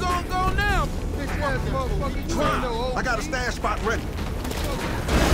Gonna go now? Bitch ass motherfucker, you ain't I got a stash spot ready.